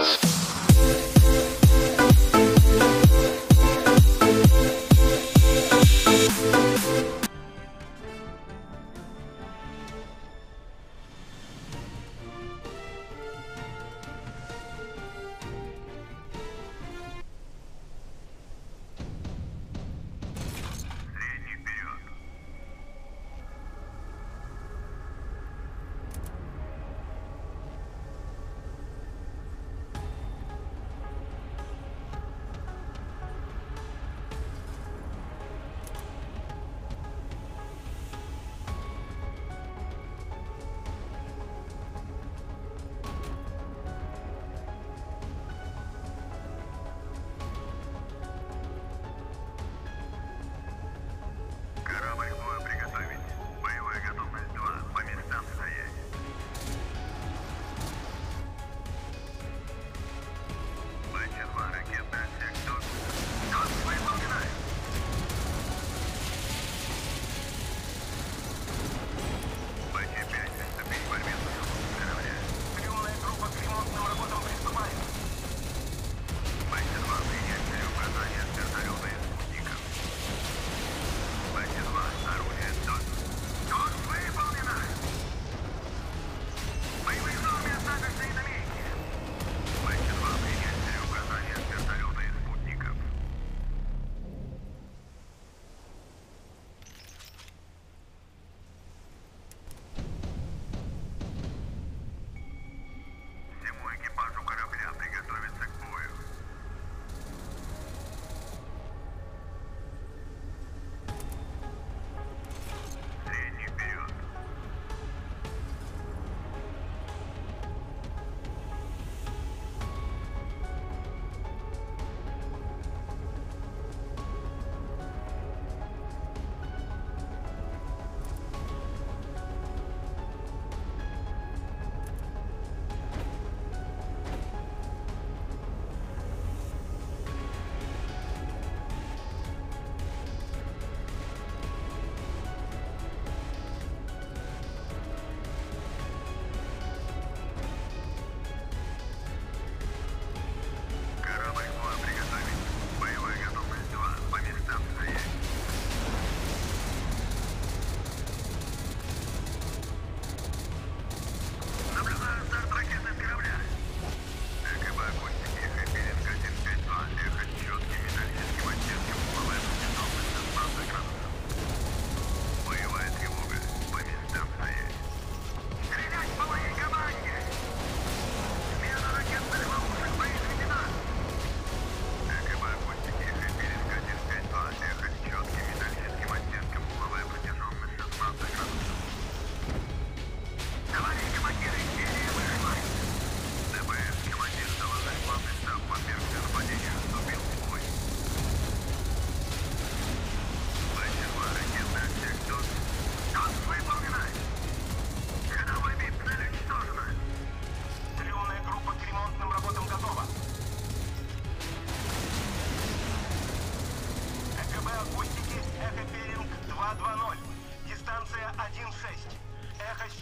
Podcast.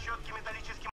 щетки металлическим